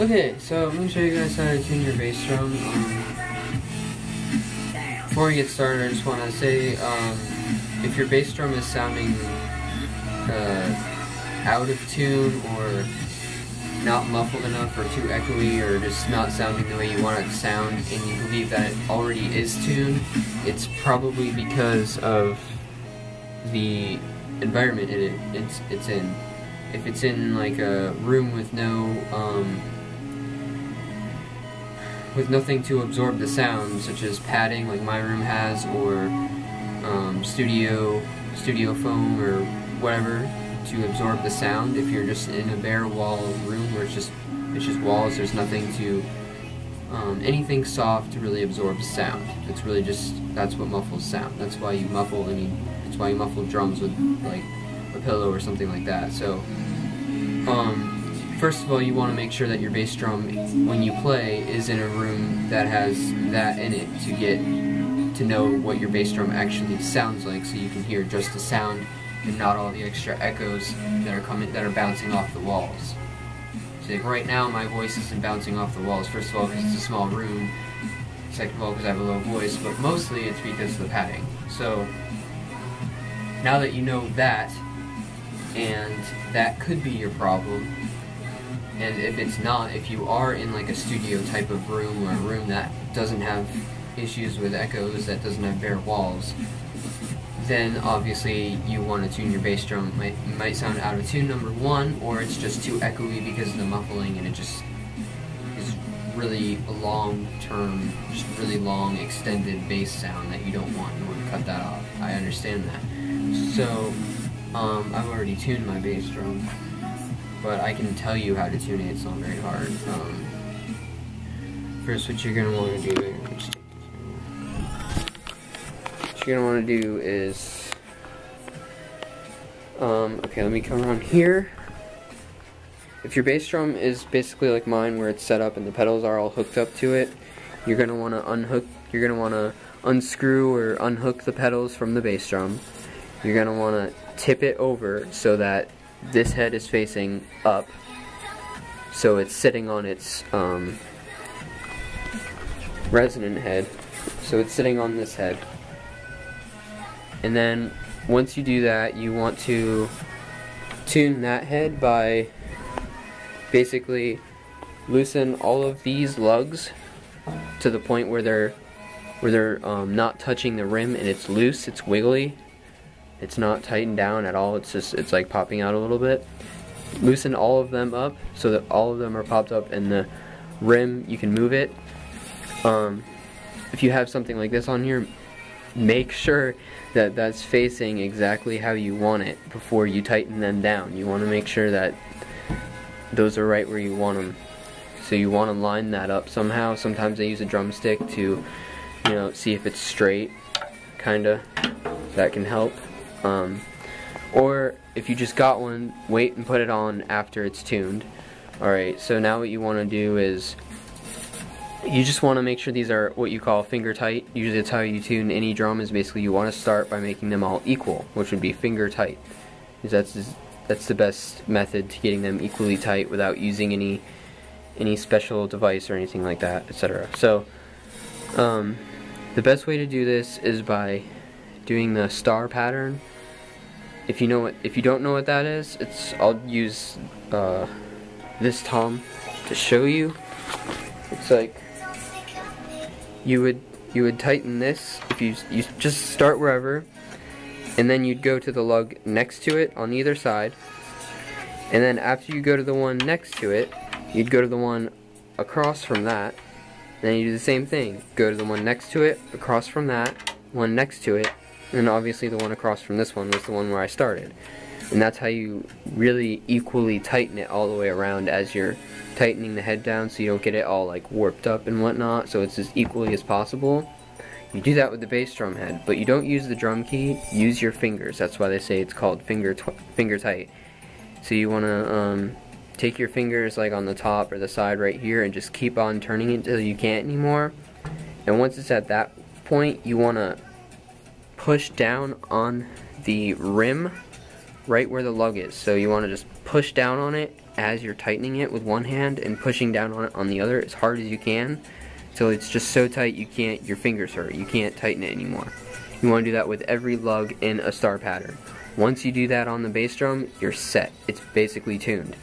Okay, so I'm going to show you guys how to tune your bass drum. Um, before we get started, I just want to say um, if your bass drum is sounding uh, out of tune or not muffled enough or too echoey or just not sounding the way you want it to sound and you believe that it already is tuned, it's probably because of the environment it, it's, it's in. If it's in like a room with no um, with nothing to absorb the sound, such as padding like my room has, or um, studio studio foam or whatever to absorb the sound. If you're just in a bare wall room where it's just it's just walls, there's nothing to um, anything soft to really absorb sound. It's really just that's what muffles sound. That's why you muffle any. That's why you muffle drums with like a pillow or something like that. So. Um, first of all, you want to make sure that your bass drum, when you play, is in a room that has that in it to get to know what your bass drum actually sounds like, so you can hear just the sound and not all the extra echoes that are coming that are bouncing off the walls. So like right now, my voice isn't bouncing off the walls. First of all, because it's a small room. Second of all, because I have a low voice, but mostly it's because of the padding. So now that you know that, and that could be your problem, and if it's not, if you are in like a studio type of room or a room that doesn't have issues with echoes, that doesn't have bare walls, then obviously you want to tune your bass drum. It might, might sound out of tune, number one, or it's just too echoey because of the muffling and it just is really a long term, just really long extended bass sound that you don't want. You want to cut that off. I understand that. So, um, I've already tuned my bass drum but I can tell you how to tune it. It's not very hard. Um, first, what you're gonna want to do, what you're gonna want to do is, um, okay, let me come around here. If your bass drum is basically like mine, where it's set up and the pedals are all hooked up to it, you're gonna want to unhook. You're gonna want to unscrew or unhook the pedals from the bass drum. You're gonna want to tip it over so that this head is facing up so it's sitting on its um, resonant head. So it's sitting on this head. And then once you do that you want to tune that head by basically loosen all of these lugs to the point where they're where they're um, not touching the rim and it's loose, it's wiggly it's not tightened down at all. It's just, it's like popping out a little bit. Loosen all of them up so that all of them are popped up and the rim, you can move it. Um, if you have something like this on here, make sure that that's facing exactly how you want it before you tighten them down. You want to make sure that those are right where you want them. So you want to line that up somehow. Sometimes I use a drumstick to, you know, see if it's straight, kinda. That can help. Um, or if you just got one, wait and put it on after it's tuned. Alright, so now what you want to do is you just want to make sure these are what you call finger tight. Usually that's how you tune any drum is basically you want to start by making them all equal, which would be finger tight. That's that's the best method to getting them equally tight without using any any special device or anything like that, etc. So um, the best way to do this is by doing the star pattern. If you know what, if you don't know what that is, it's I'll use uh, this tom to show you. It's like you would you would tighten this if you you just start wherever, and then you'd go to the lug next to it on either side, and then after you go to the one next to it, you'd go to the one across from that. Then you do the same thing. Go to the one next to it, across from that, one next to it, and obviously the one across from this one was the one where I started. And that's how you really equally tighten it all the way around as you're tightening the head down so you don't get it all like warped up and whatnot, so it's as equally as possible. You do that with the bass drum head, but you don't use the drum key, use your fingers. That's why they say it's called finger finger tight. So you want to um, take your fingers like on the top or the side right here and just keep on turning it until you can't anymore. And once it's at that point, you want to push down on the rim right where the lug is. So you want to just push down on it as you're tightening it with one hand and pushing down on it on the other as hard as you can. So it's just so tight you can't, your fingers hurt. You can't tighten it anymore. You want to do that with every lug in a star pattern. Once you do that on the bass drum, you're set. It's basically tuned.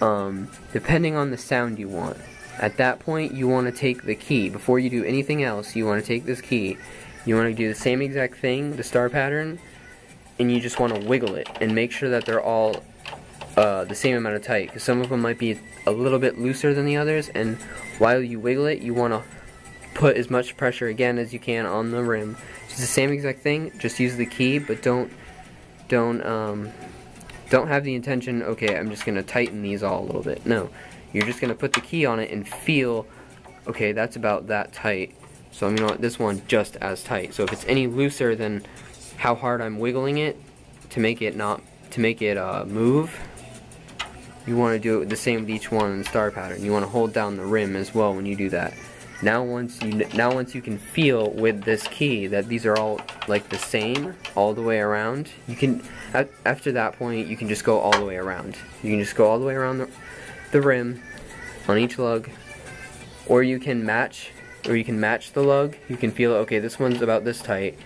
Um, depending on the sound you want. At that point, you want to take the key. Before you do anything else, you want to take this key. You want to do the same exact thing, the star pattern, and you just want to wiggle it and make sure that they're all uh, the same amount of tight. Because some of them might be a little bit looser than the others, and while you wiggle it, you want to put as much pressure again as you can on the rim. It's the same exact thing. Just use the key, but don't don't um, don't have the intention. Okay, I'm just gonna tighten these all a little bit. No, you're just gonna put the key on it and feel. Okay, that's about that tight. So I'm gonna want this one just as tight. So if it's any looser than how hard I'm wiggling it to make it not to make it uh, move, you want to do it the same with each one in the star pattern. You want to hold down the rim as well when you do that. Now once you now once you can feel with this key that these are all like the same all the way around, you can at, after that point you can just go all the way around. You can just go all the way around the, the rim on each lug, or you can match or you can match the lug. You can feel okay this one's about this tight.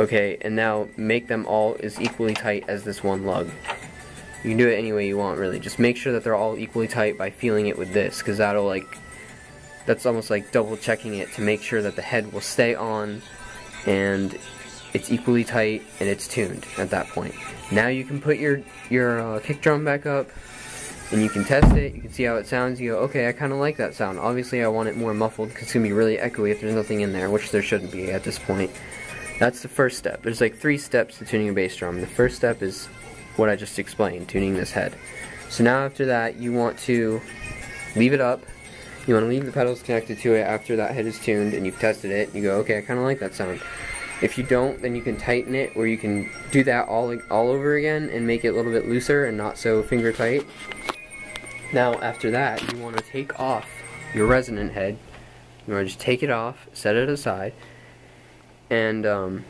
Okay, and now make them all as equally tight as this one lug. You can do it any way you want really. Just make sure that they're all equally tight by feeling it with this because that'll like that's almost like double checking it to make sure that the head will stay on and it's equally tight and it's tuned at that point. Now you can put your, your uh, kick drum back up and you can test it, you can see how it sounds, you go, okay, I kind of like that sound. Obviously I want it more muffled because it's going to be really echoey if there's nothing in there, which there shouldn't be at this point. That's the first step. There's like three steps to tuning a bass drum. The first step is what I just explained, tuning this head. So now after that, you want to leave it up you want to leave the pedals connected to it after that head is tuned and you've tested it. You go, okay, I kind of like that sound. If you don't, then you can tighten it, or you can do that all all over again and make it a little bit looser and not so finger tight. Now, after that, you want to take off your resonant head. You want to just take it off, set it aside, and um,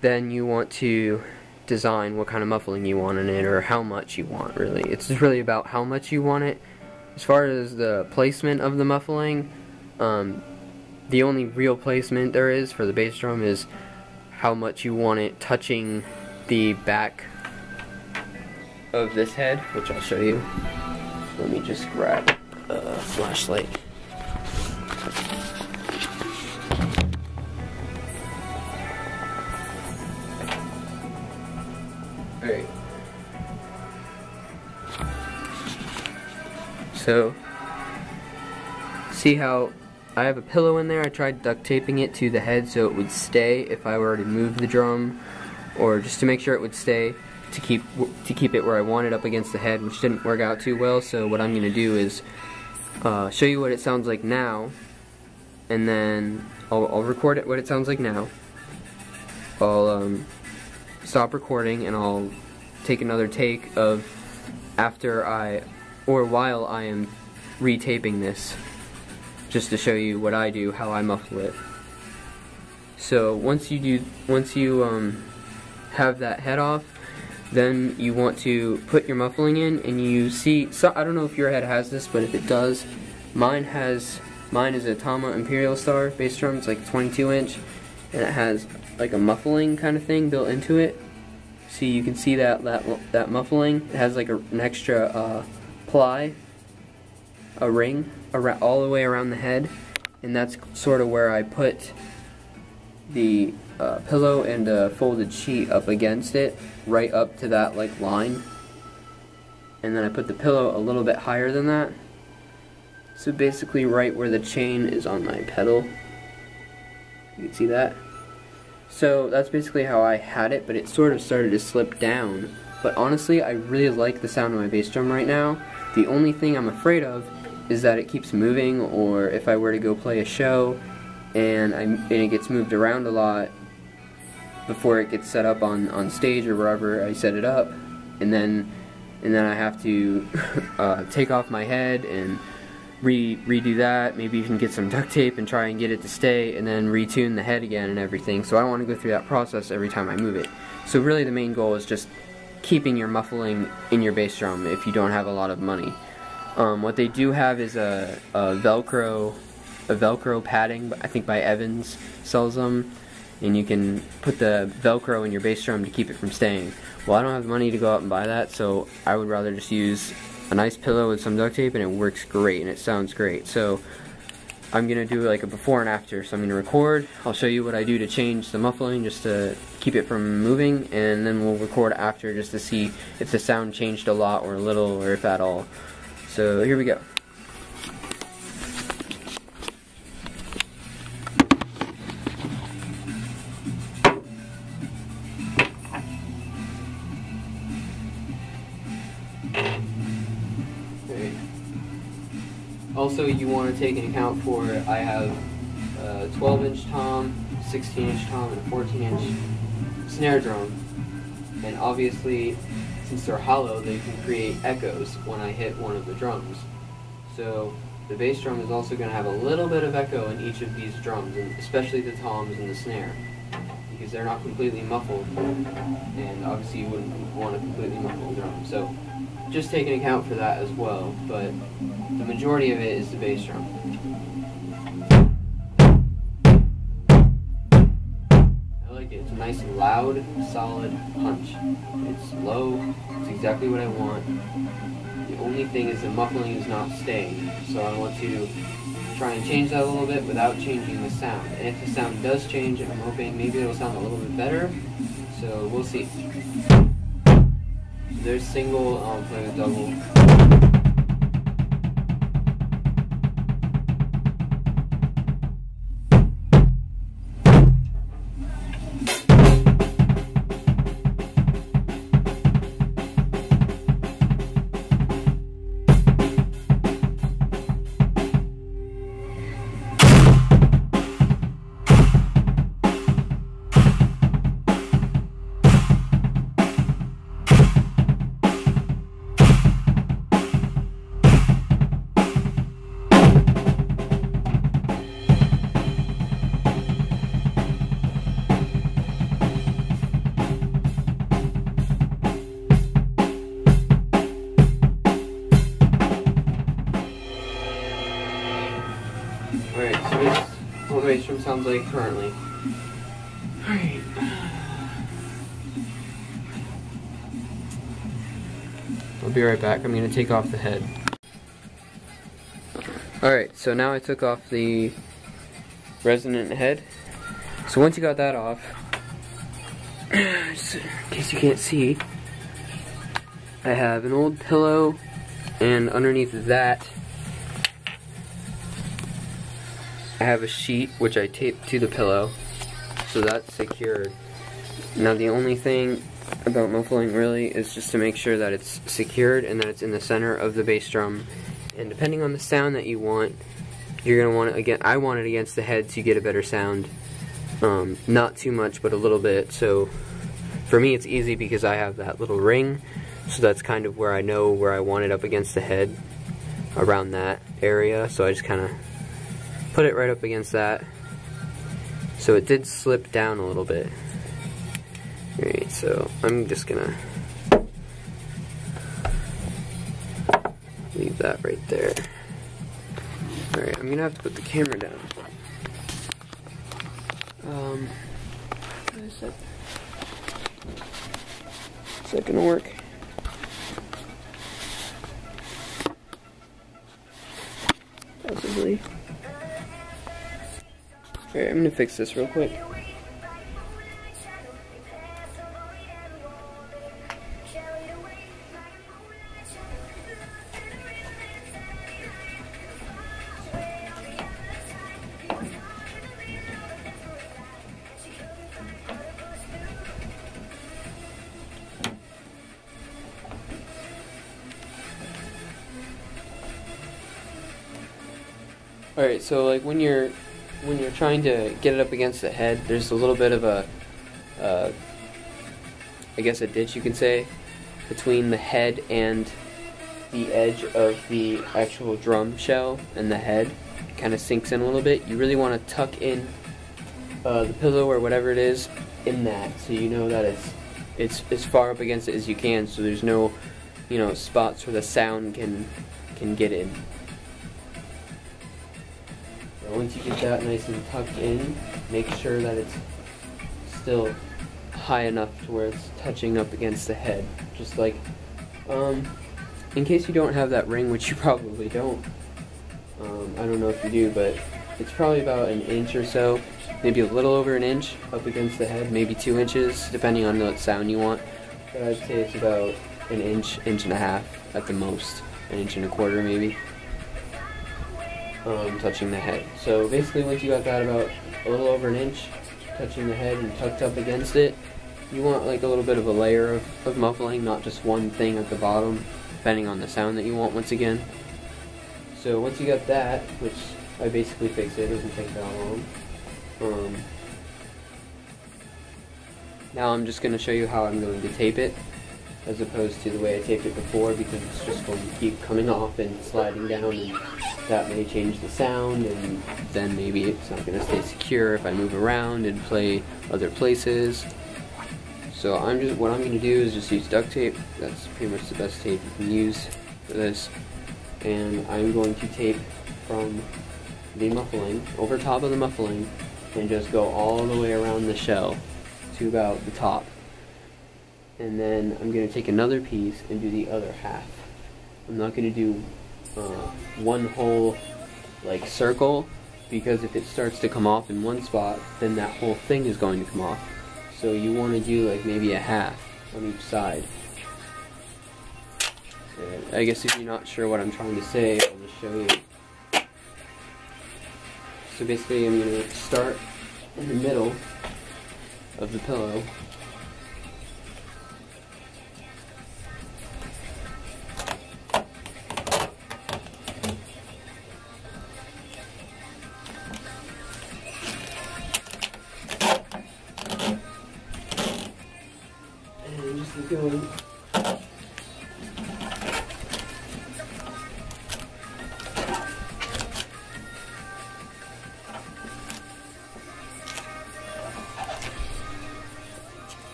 then you want to design what kind of muffling you want in it or how much you want, really. It's really about how much you want it as far as the placement of the muffling, um, the only real placement there is for the bass drum is how much you want it touching the back of this head, which I'll show you. Let me just grab a flashlight. Alright. So, see how I have a pillow in there. I tried duct taping it to the head so it would stay if I were to move the drum, or just to make sure it would stay to keep to keep it where I want it up against the head, which didn't work out too well. So what I'm gonna do is uh, show you what it sounds like now, and then I'll, I'll record it what it sounds like now. I'll um, stop recording and I'll take another take of after I or while I am retaping this just to show you what I do, how I muffle it. So once you do, once you um, have that head off, then you want to put your muffling in and you see, so I don't know if your head has this, but if it does, mine has, mine is a Tama Imperial Star bass drum, it's like 22 inch, and it has like a muffling kind of thing built into it. See, you can see that, that, that muffling, it has like a, an extra uh, ply a ring all the way around the head and that's sort of where I put the uh, pillow and a folded sheet up against it right up to that like line. And then I put the pillow a little bit higher than that. So basically right where the chain is on my pedal. You can see that? So that's basically how I had it but it sort of started to slip down. But honestly I really like the sound of my bass drum right now. The only thing I'm afraid of is that it keeps moving or if I were to go play a show and, I, and it gets moved around a lot before it gets set up on, on stage or wherever I set it up. And then and then I have to uh, take off my head and re redo that maybe even get some duct tape and try and get it to stay and then retune the head again and everything. So I don't want to go through that process every time I move it. So really the main goal is just keeping your muffling in your bass drum if you don't have a lot of money. Um, what they do have is a, a Velcro, Velcro padding. I think by Evans sells them, and you can put the Velcro in your bass drum to keep it from staying. Well, I don't have the money to go out and buy that, so I would rather just use a nice pillow with some duct tape, and it works great and it sounds great. So I'm gonna do like a before and after. So I'm gonna record. I'll show you what I do to change the muffling just to keep it from moving, and then we'll record after just to see if the sound changed a lot or a little or if at all. So here we go. To take into account for I have a 12 inch tom, 16 inch tom, and a 14 inch snare drum. And obviously, since they're hollow, they can create echoes when I hit one of the drums. So the bass drum is also going to have a little bit of echo in each of these drums, and especially the toms and the snare, because they're not completely muffled, and obviously you wouldn't want a completely muffle muffled drum. So just take into account for that as well, but the majority of it is the bass drum. I like it. It's a nice, loud, solid punch. It's low. It's exactly what I want. The only thing is the muffling is not staying. So I want to try and change that a little bit without changing the sound. And if the sound does change, I'm hoping maybe it'll sound a little bit better. So we'll see. There's single, I'll play a double. Bass drum sounds like currently. Alright. I'll be right back. I'm going to take off the head. Alright, so now I took off the resonant head. So once you got that off, in case you can't see, I have an old pillow, and underneath that, I have a sheet which I tape to the pillow, so that's secured. Now the only thing about muffling really is just to make sure that it's secured and that it's in the center of the bass drum. And depending on the sound that you want, you're gonna want it again. I want it against the head you get a better sound. Um, not too much, but a little bit. So for me, it's easy because I have that little ring. So that's kind of where I know where I want it up against the head, around that area. So I just kind of put it right up against that. So it did slip down a little bit. Alright, so I'm just gonna leave that right there. Alright, I'm gonna have to put the camera down. Um, is that? Is that gonna work? Possibly. I'm gonna fix this real quick. Alright, so like when you're when you're trying to get it up against the head, there's a little bit of a, uh, I guess a ditch you can say, between the head and the edge of the actual drum shell and the head. Kind of sinks in a little bit. You really want to tuck in uh, the pillow or whatever it is in that, so you know that it's it's as far up against it as you can, so there's no, you know, spots where the sound can can get in. Once you get that nice and tucked in, make sure that it's still high enough to where it's touching up against the head, just like, um, in case you don't have that ring, which you probably don't. Um, I don't know if you do, but it's probably about an inch or so maybe a little over an inch up against the head, maybe two inches, depending on what sound you want. But I'd say it's about an inch, inch and a half at the most, an inch and a quarter maybe, um, touching the head. So basically, once you got that about a little over an inch touching the head and tucked up against it, you want like a little bit of a layer of, of muffling, not just one thing at the bottom, depending on the sound that you want once again. So once you got that, which I basically fixed it, it doesn't take that long. Um, now I'm just going to show you how I'm going to tape it as opposed to the way I taped it before because it's just going to keep coming off and sliding down and that may change the sound and then maybe it's not going to stay secure if I move around and play other places. So I'm just what I'm going to do is just use duct tape. That's pretty much the best tape you can use for this. And I'm going to tape from the muffling over top of the muffling and just go all the way around the shell to about the top. And then I'm going to take another piece and do the other half. I'm not going to do uh, one whole like circle because if it starts to come off in one spot, then that whole thing is going to come off. So you want to do like maybe a half on each side. And I guess if you're not sure what I'm trying to say, I'll just show you. So basically I'm going to start in the middle of the pillow.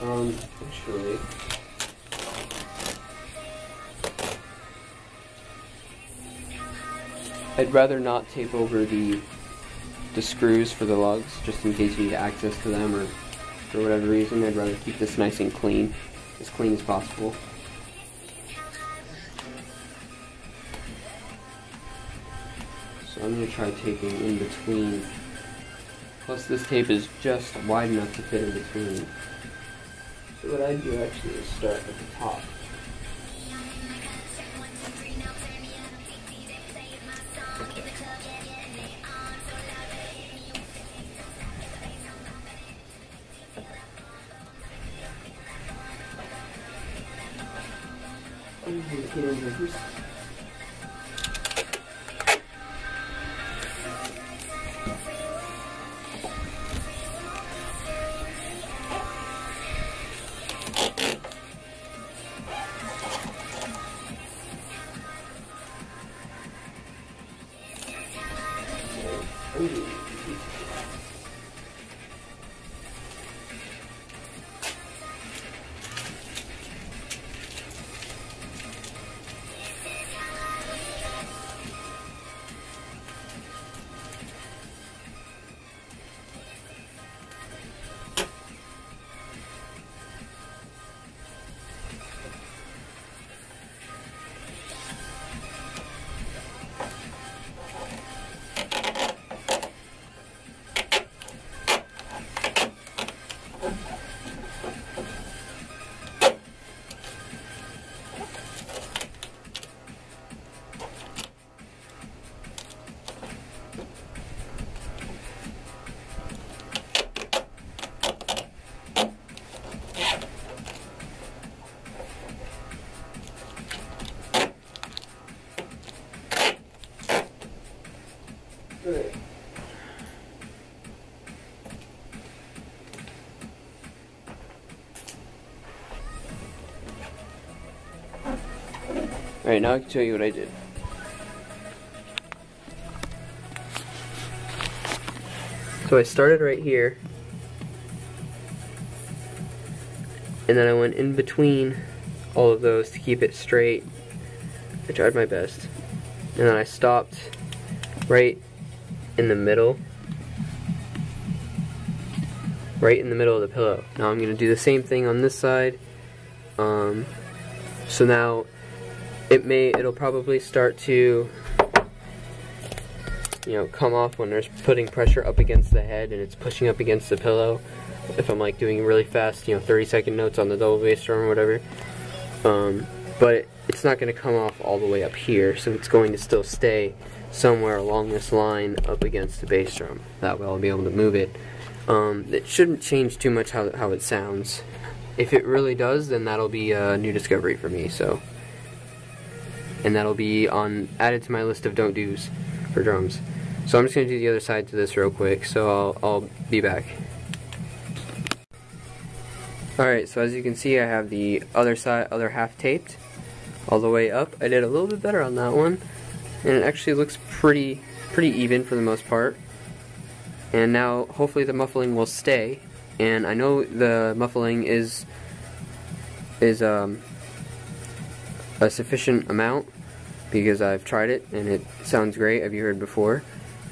Um, actually. I'd rather not tape over the the screws for the lugs, just in case you need access to them or for whatever reason. I'd rather keep this nice and clean, as clean as possible. So I'm going to try taping in between. Plus this tape is just wide enough to fit in between. So what I do actually is start at the top. Alright, now I can show you what I did. So I started right here. and then I went in between all of those to keep it straight. I tried my best. And then I stopped right in the middle. Right in the middle of the pillow. Now I'm going to do the same thing on this side. Um, so now it may, it'll probably start to, you know, come off when there's putting pressure up against the head and it's pushing up against the pillow. If I'm like doing really fast, you know, 30 second notes on the double bass drum or whatever. Um, but it's not going to come off all the way up here, so it's going to still stay somewhere along this line up against the bass drum. That way I'll be able to move it. Um, it shouldn't change too much how, how it sounds. If it really does, then that'll be a new discovery for me, so. And that'll be on added to my list of don't do's for drums. So I'm just going to do the other side to this real quick, so I'll, I'll be back. Alright, so as you can see I have the other side, other half taped all the way up. I did a little bit better on that one and it actually looks pretty pretty even for the most part. And now hopefully the muffling will stay and I know the muffling is is um, a sufficient amount because I've tried it and it sounds great. Have you heard before?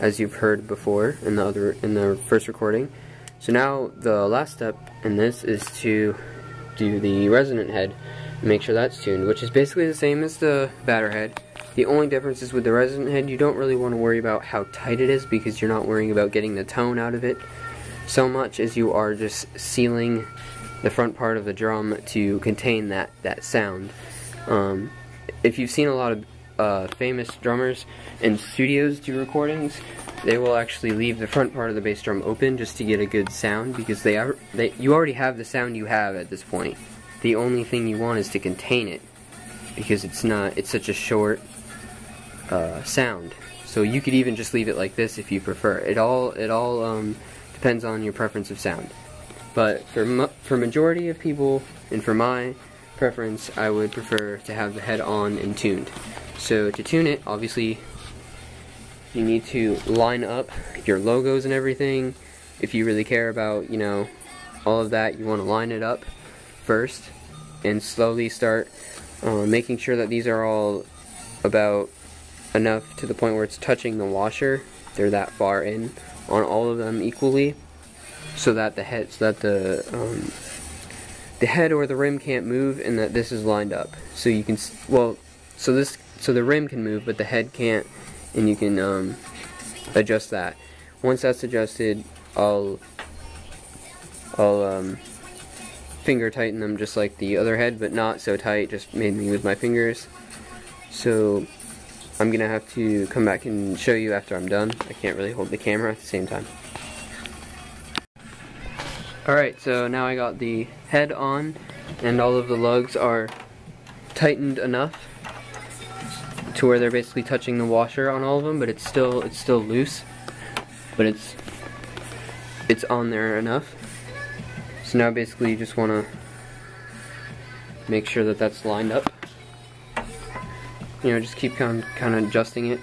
As you've heard before in the other in the first recording. So now the last step in this is to do the resonant head and make sure that's tuned, which is basically the same as the batter head. The only difference is with the resonant head, you don't really want to worry about how tight it is because you're not worrying about getting the tone out of it so much as you are just sealing the front part of the drum to contain that, that sound. Um, if you've seen a lot of uh, famous drummers in studios do recordings, they will actually leave the front part of the bass drum open just to get a good sound because they are they you already have the sound you have at this point. The only thing you want is to contain it because it's not it's such a short uh, sound. So you could even just leave it like this if you prefer. It all it all um, depends on your preference of sound. But for for majority of people and for my preference, I would prefer to have the head on and tuned. So to tune it, obviously you need to line up your logos and everything. If you really care about, you know, all of that, you want to line it up first and slowly start uh, making sure that these are all about enough to the point where it's touching the washer. They're that far in on all of them equally so that the head, so that the um, the head or the rim can't move and that this is lined up. So you can, well, so this, so the rim can move, but the head can't and you can um, adjust that. Once that's adjusted, I'll I'll um, finger tighten them just like the other head, but not so tight, just mainly with my fingers. So I'm gonna have to come back and show you after I'm done. I can't really hold the camera at the same time. Alright, so now I got the head on and all of the lugs are tightened enough to where they're basically touching the washer on all of them, but it's still it's still loose. But it's it's on there enough. So now basically you just want to make sure that that's lined up. You know, just keep kind kind of adjusting it.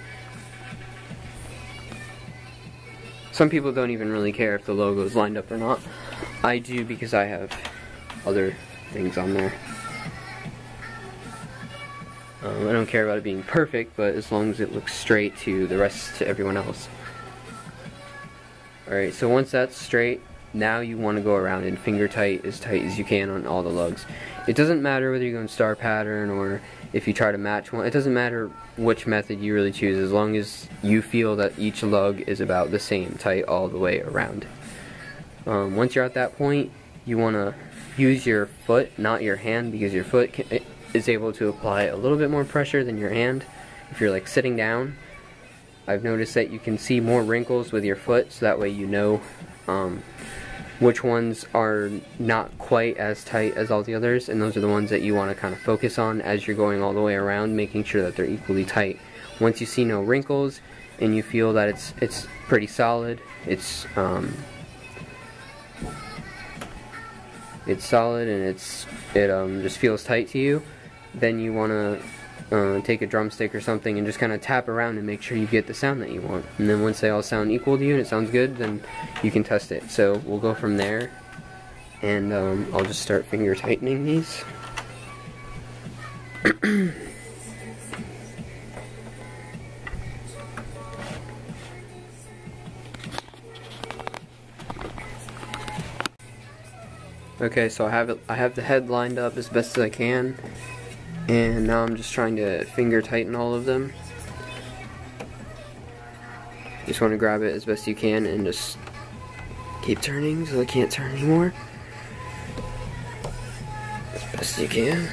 Some people don't even really care if the logo is lined up or not. I do because I have other things on there. Um, I don't care about it being perfect, but as long as it looks straight to the rest, to everyone else. Alright, so once that's straight, now you want to go around and finger tight as tight as you can on all the lugs. It doesn't matter whether you go in star pattern or if you try to match one. It doesn't matter which method you really choose as long as you feel that each lug is about the same tight all the way around. Um, once you're at that point, you want to use your foot, not your hand, because your foot can, is able to apply a little bit more pressure than your hand. If you're like sitting down, I've noticed that you can see more wrinkles with your foot, so that way you know um, which ones are not quite as tight as all the others, and those are the ones that you want to kind of focus on as you're going all the way around, making sure that they're equally tight. Once you see no wrinkles and you feel that it's it's pretty solid, it's um, it's solid and it's it um, just feels tight to you then you want to uh, take a drumstick or something and just kind of tap around and make sure you get the sound that you want. And then once they all sound equal to you and it sounds good, then you can test it. So we'll go from there and um, I'll just start finger tightening these. Okay, so I have it. I have the head lined up as best as I can, and now I'm just trying to finger tighten all of them. Just want to grab it as best you can and just keep turning so I can't turn anymore. As best you can.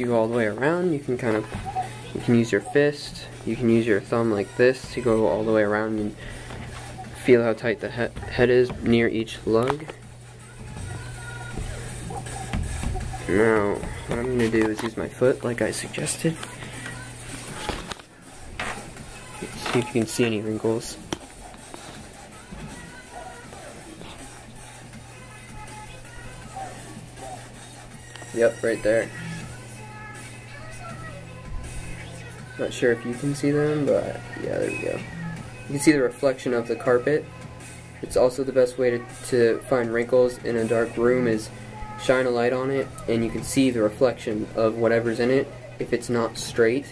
You go all the way around, you can kind of, you can use your fist, you can use your thumb like this to go all the way around and feel how tight the he head is near each lug. Now, what I'm going to do is use my foot like I suggested. See if you can see any wrinkles. Yep, right there. Not sure if you can see them, but yeah, there we go. You can see the reflection of the carpet. It's also the best way to, to find wrinkles in a dark room is shine a light on it and you can see the reflection of whatever's in it if it's not straight.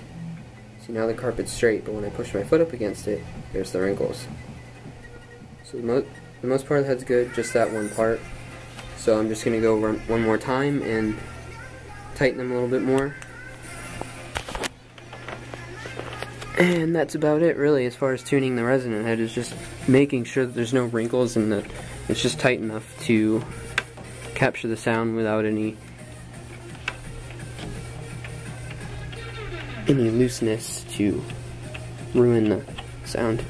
See now the carpet's straight, but when I push my foot up against it, there's the wrinkles. So the, mo the most part of the head's good, just that one part. So I'm just going to go one more time and tighten them a little bit more. And that's about it really as far as tuning the resonant head is just making sure that there's no wrinkles and that it's just tight enough to capture the sound without any any looseness to ruin the sound.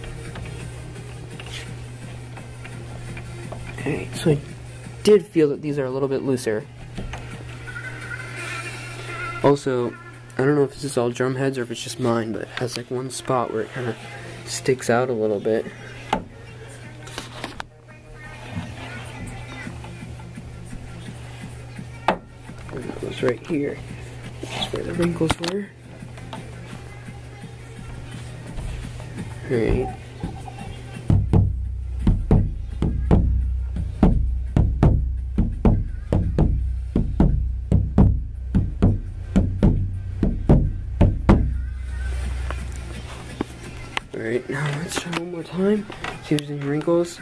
Okay, so I did feel that these are a little bit looser. Also, I don't know if this is all drum heads or if it's just mine, but it has like one spot where it kind of sticks out a little bit. And it goes right here. That's where the wrinkles were. Alright. Time. See if there's any wrinkles.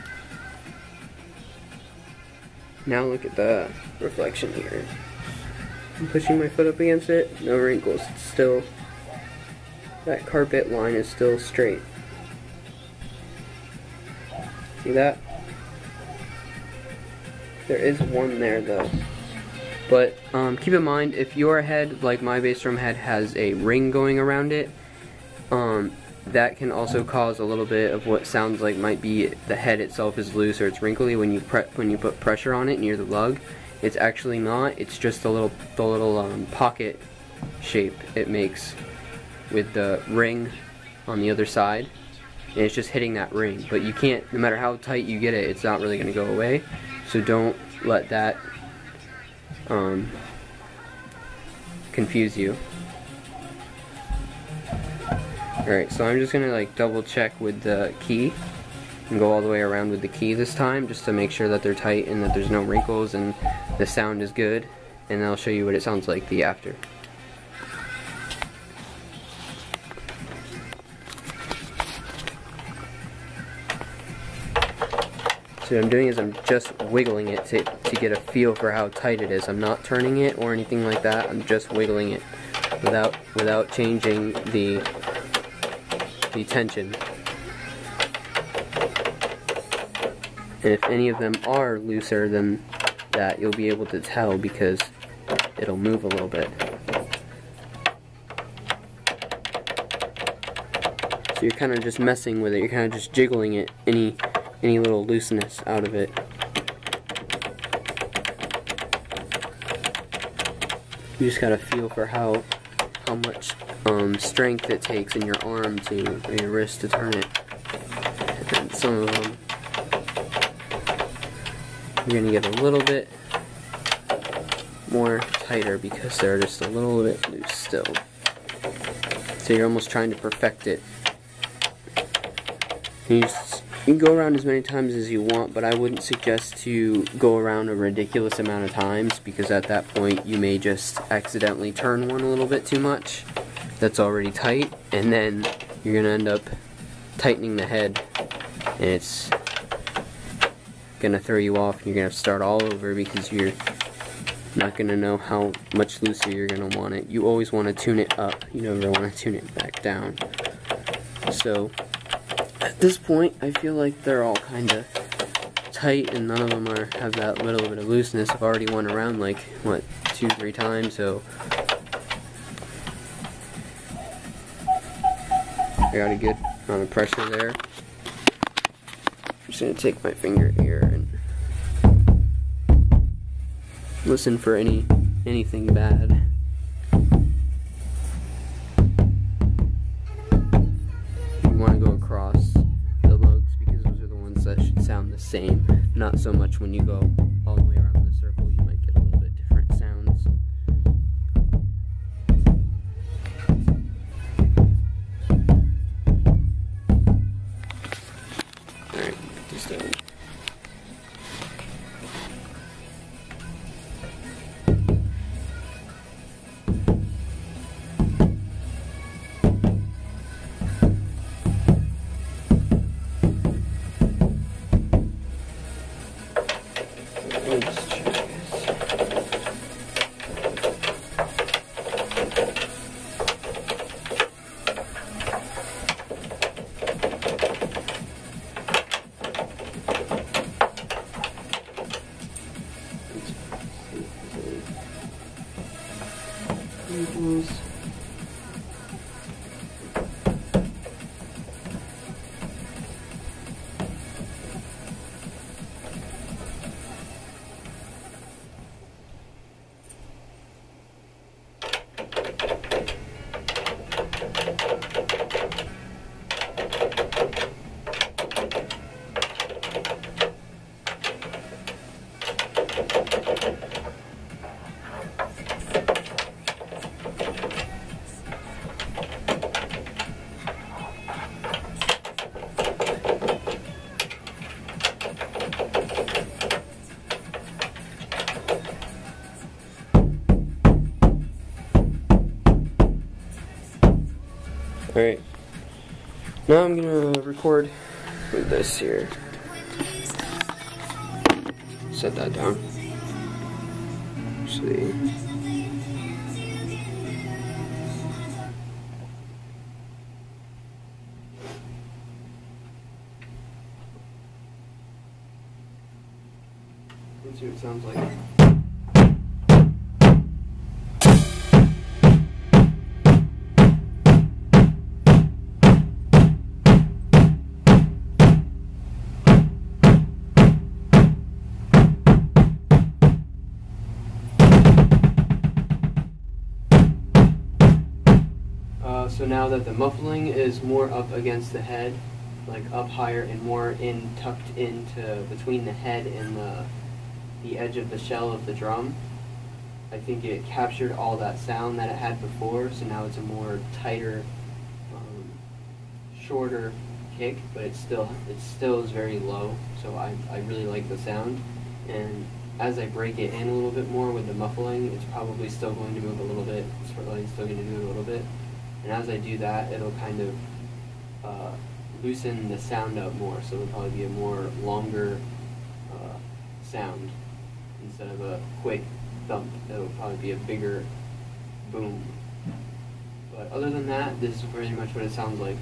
Now look at the reflection here. I'm pushing my foot up against it, no wrinkles. It's still, that carpet line is still straight. See that? There is one there though. But um, keep in mind, if your head, like my bass drum head, has a ring going around it, um, that can also cause a little bit of what sounds like might be the head itself is loose or it's wrinkly when you when you put pressure on it near the lug. It's actually not. It's just the little the little um, pocket shape it makes with the ring on the other side. And it's just hitting that ring. But you can't, no matter how tight you get it, it's not really going to go away. So don't let that um, confuse you. Alright, so I'm just gonna like double check with the key and go all the way around with the key this time just to make sure that they're tight and that there's no wrinkles and the sound is good and I'll show you what it sounds like the after. So what I'm doing is I'm just wiggling it to, to get a feel for how tight it is. I'm not turning it or anything like that. I'm just wiggling it without without changing the the tension. And if any of them are looser than that, you'll be able to tell because it'll move a little bit. So you're kind of just messing with it, you're kind of just jiggling it, any, any little looseness out of it. You just gotta feel for how, how much um, strength it takes in your arm to, or your wrist to turn it. And some of them, you're gonna get a little bit more tighter because they're just a little bit loose still. So you're almost trying to perfect it. You, you can go around as many times as you want, but I wouldn't suggest to go around a ridiculous amount of times because at that point you may just accidentally turn one a little bit too much that's already tight, and then you're gonna end up tightening the head, and it's gonna throw you off, and you're gonna to start all over because you're not gonna know how much looser you're gonna want it. You always want to tune it up. You never want to tune it back down. So this point, I feel like they're all kind of tight, and none of them are have that little bit of looseness. I've already went around like what two, three times, so I got a good amount of pressure there. I'm just gonna take my finger here and listen for any anything bad. Not so much when you go Now I'm gonna record with this here. Set that down. So now that the muffling is more up against the head, like up higher and more in tucked into between the head and the the edge of the shell of the drum, I think it captured all that sound that it had before. So now it's a more tighter, um, shorter kick, but it's still it still is very low. So I I really like the sound, and as I break it in a little bit more with the muffling, it's probably still going to move a little bit. It's probably still going to move a little bit. And as I do that, it'll kind of uh, loosen the sound up more, so it'll probably be a more longer uh, sound instead of a quick thump. It'll probably be a bigger boom. But other than that, this is pretty much what it sounds like.